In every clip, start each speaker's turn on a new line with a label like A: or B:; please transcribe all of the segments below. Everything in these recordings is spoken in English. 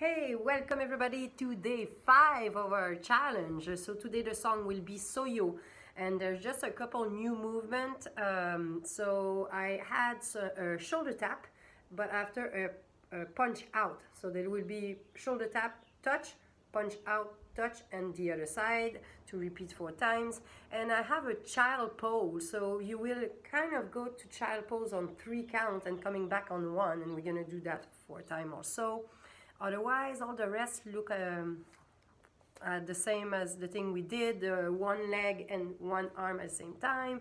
A: Hey, welcome everybody to day five of our challenge. So today the song will be Soy Yo and there's just a couple new movement. Um, so I had a shoulder tap, but after a, a punch out. So there will be shoulder tap, touch, punch out, touch, and the other side to repeat four times. And I have a child pose, so you will kind of go to child pose on three counts and coming back on one, and we're gonna do that four times or so. Otherwise, all the rest look um, uh, the same as the thing we did, uh, one leg and one arm at the same time.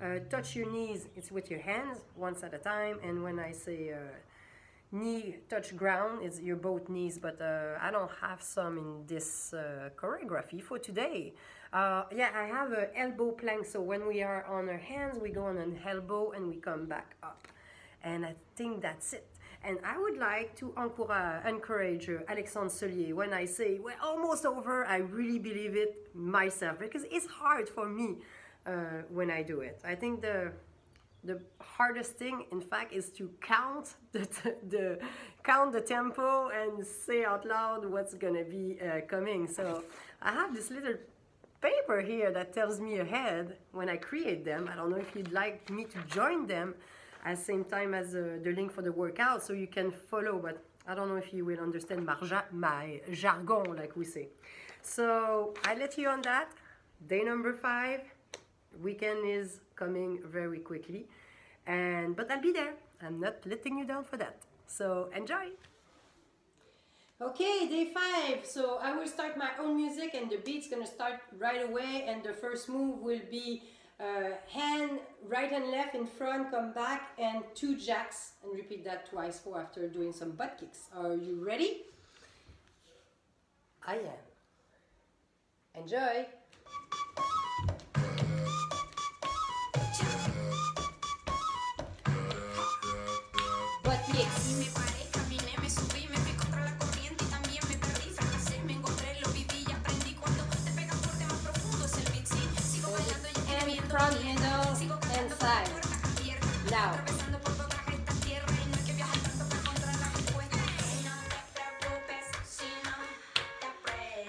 A: Uh, touch your knees, it's with your hands, once at a time, and when I say uh, knee touch ground it's your both knees. But uh, I don't have some in this uh, choreography for today. Yeah I have an elbow plank. So when we are on our hands we go on an elbow and we come back up. And I think that's it and I would like to encourage uh, Alexandre Solier when I say we're almost over I really believe it myself because it's hard for me uh, when I do it. I think the the hardest thing in fact is to count the, the count the tempo and say out loud what's gonna be uh, coming. So I have this little paper here that tells me ahead when I create them. I don't know if you'd like me to join them at the same time as uh, the link for the workout so you can follow but I don't know if you will understand my, my jargon like we say. So I let you on that. Day number five weekend is coming very quickly and but I'll be there. I'm not letting you down for that. So enjoy! Okay day five. So I will start my own music and the beat's gonna start right away and the first move will be uh, hand right and left in front come back and two jacks and repeat that twice for after doing some butt kicks. Are you ready? I am. Enjoy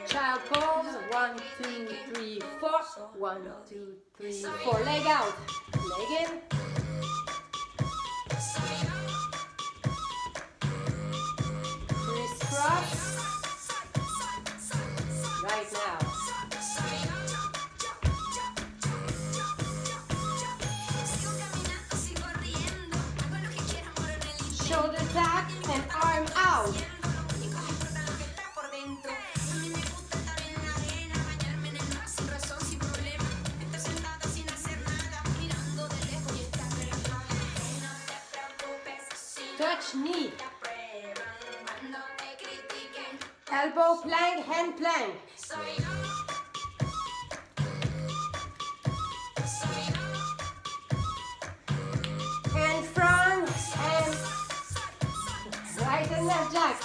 A: Child pose. One, two, three, four. One, two, three, four. Leg out. Leg in. Tap and arm out. touch knee. Elbow plank, hand plank. And jack.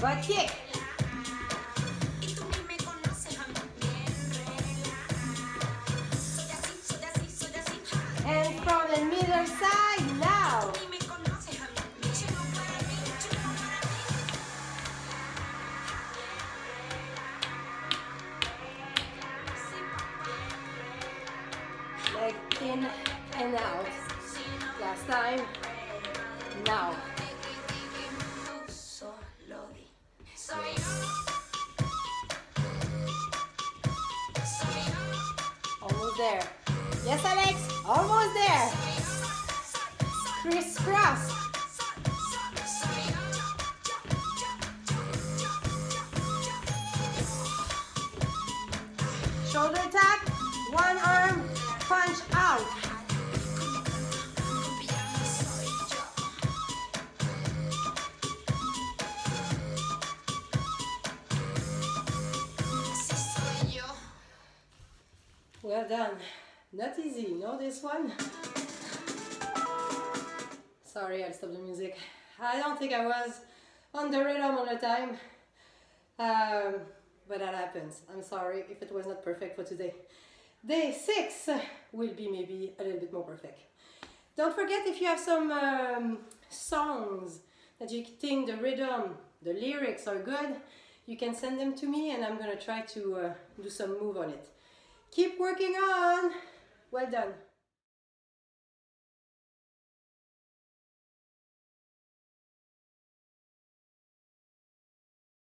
A: Butt kick. And from the middle side out. Last time. Now. Almost there. Yes, Alex, almost there. Crisscross. Shoulder tap, Well done. Not easy, you know this one? Sorry, I'll stop the music. I don't think I was on the rhythm all the time. Um, but that happens. I'm sorry if it was not perfect for today. day six will be maybe a little bit more perfect. Don't forget if you have some um, songs that you think the rhythm, the lyrics are good, you can send them to me and I'm gonna try to uh, do some move on it. Keep working on. Well done.